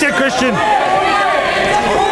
That's it, Christian.